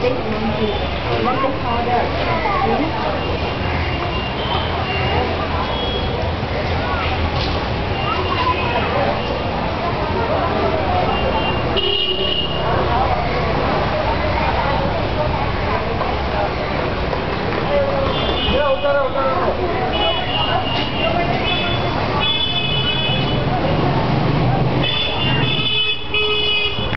big monkey. He must. Go, go, go.